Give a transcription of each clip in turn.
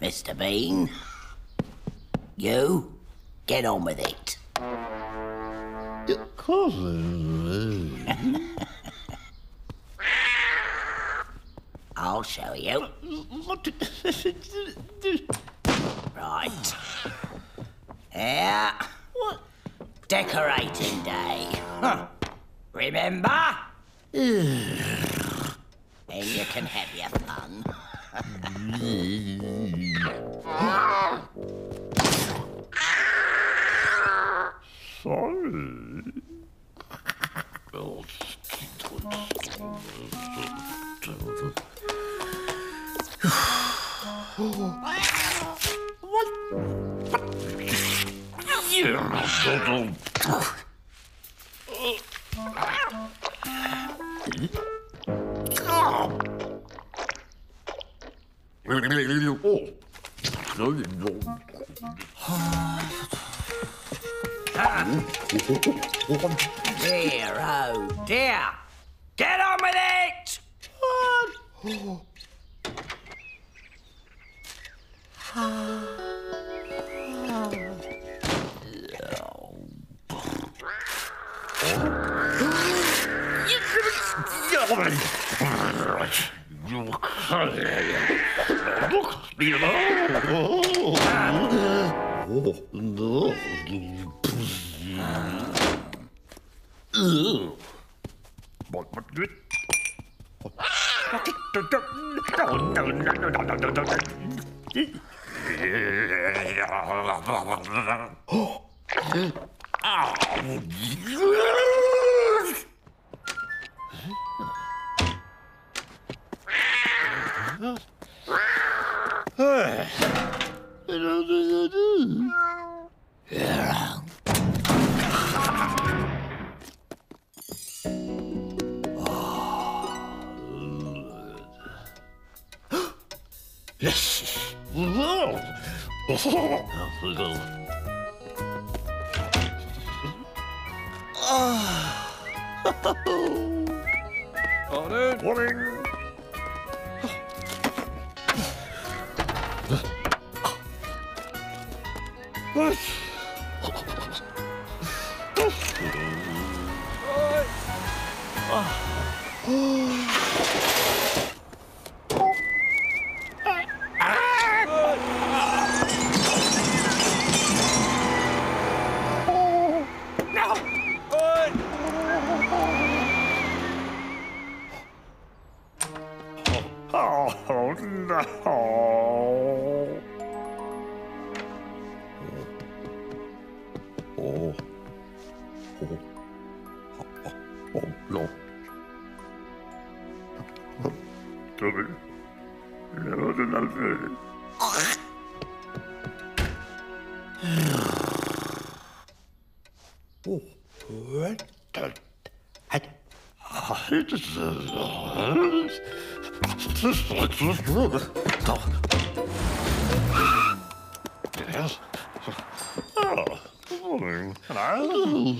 Mr. Bean. You, get on with it. I'll show you. Right. Yeah. What? Decorating day. Huh. Remember? then you can have your fun. Sorry. Dear, oh dear. Get on with it! một mắt huyết Yeah. Yes. Morning. Morning. Oh. Oh. Oh, no. Tommy. Never did I say. Oh, what? I, I just, Yes. Oh, Hello.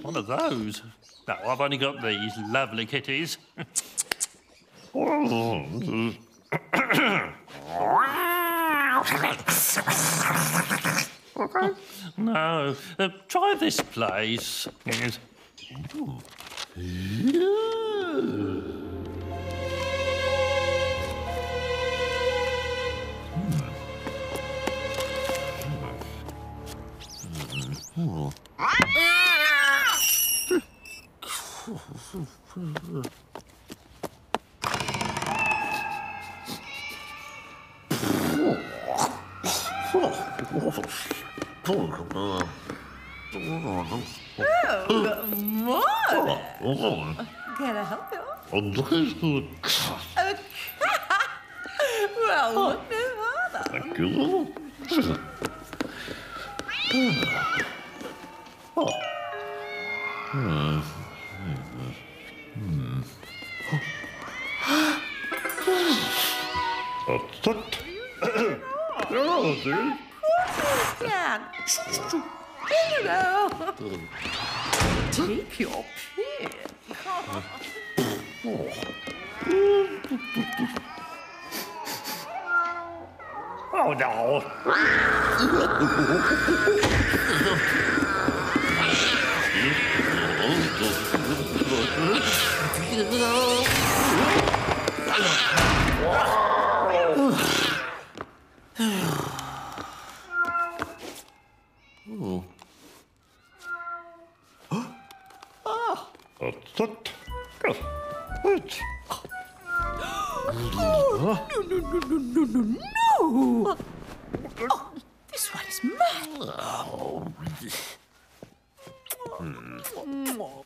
One of those. No, I've only got these lovely kitties. no, uh, try this place. Yes. Can I help you? Oh, Well, look no further. Thank you. Take your pick. Oh, no. Tut. No, no, no, no, no, no, no. Oh, this one is oh, oh.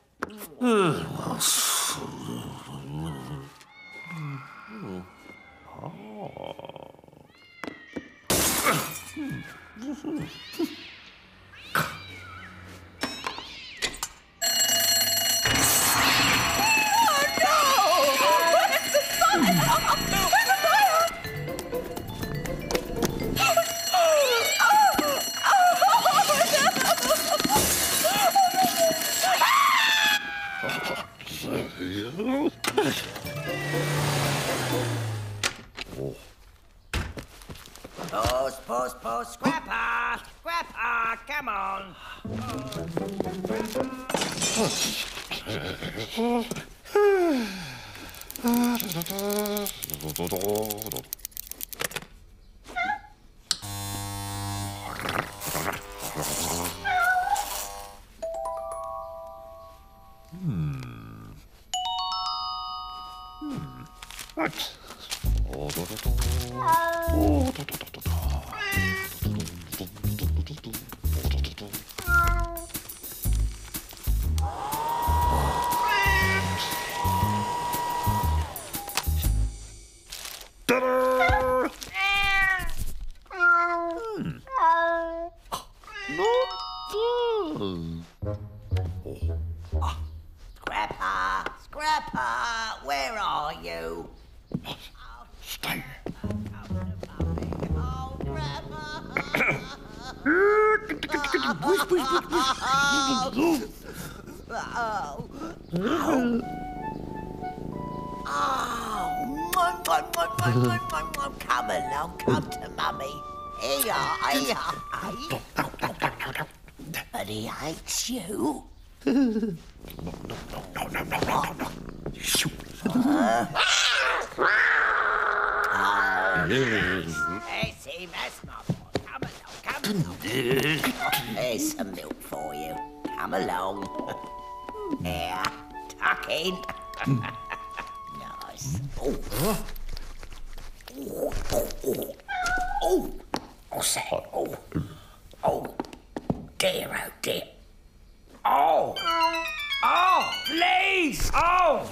Pause, pause, pause. Scrapper! Scrapper! Come on! What? Mwah. Come along, come to mummy. Here here you are. But he hates you. Yes, him, that's my boy. Come along, come along. There's some milk for you. Come along. Here, tuck in. nice. Oh. Oh, oh, oh. Oh, what's that? Oh, oh, dear, oh dear. Oh, oh, please, oh.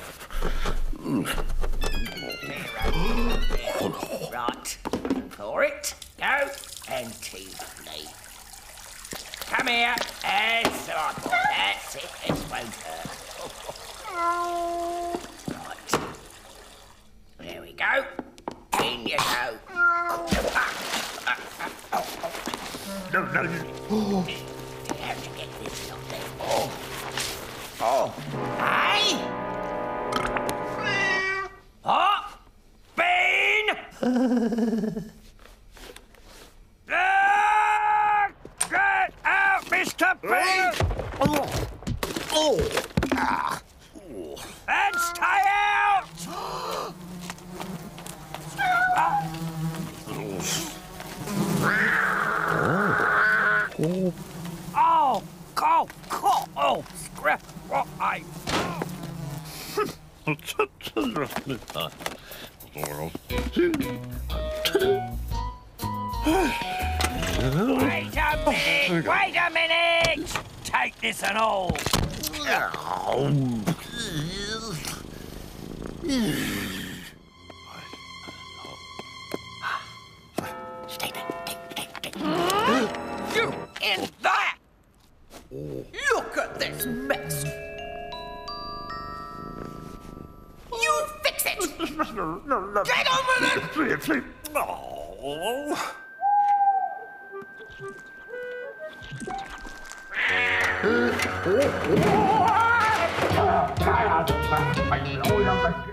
oh right, for it. Go empty, please. Come here. That's right, boy. That's it. This won't hurt. Right. There we go. In you go. No, no, no. You have to get this there. Oh. Oh. Hey! Hot bean! Wait a minute! Wait a minute! Take this and all! Stay there. You in there? Look at this mess! Get with it! Sleep. Oh. Oh,